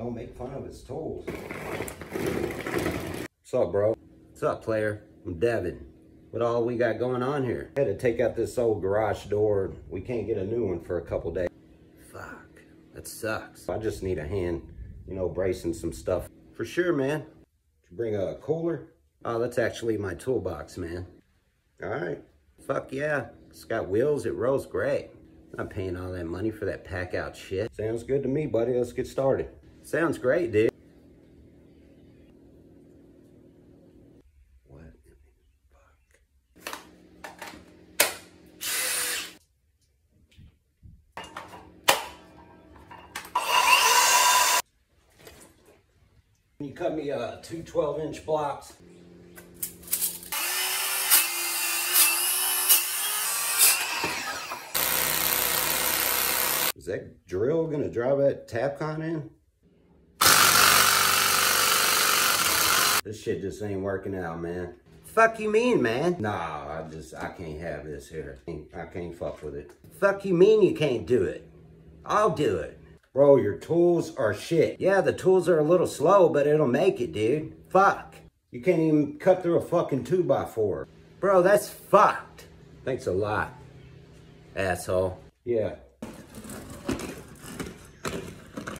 Don't make fun of his tools. What's up, bro? What's up, player? I'm Devin. What all we got going on here? I Had to take out this old garage door. We can't get a new one for a couple days. Fuck, that sucks. I just need a hand, you know, bracing some stuff. For sure, man. Did you bring a cooler? Oh, that's actually my toolbox, man. All right. Fuck yeah. It's got wheels. It rolls great. I'm not paying all that money for that Packout shit. Sounds good to me, buddy. Let's get started. Sounds great, dude. What in the fuck? Can you cut me uh, two 12 inch blocks? Is that drill gonna drive that Tapcon in? This shit just ain't working out, man. Fuck you mean, man? Nah, I just, I can't have this here. I can't fuck with it. Fuck you mean you can't do it? I'll do it. Bro, your tools are shit. Yeah, the tools are a little slow, but it'll make it, dude. Fuck. You can't even cut through a fucking 2x4. Bro, that's fucked. Thanks a lot, asshole. Yeah,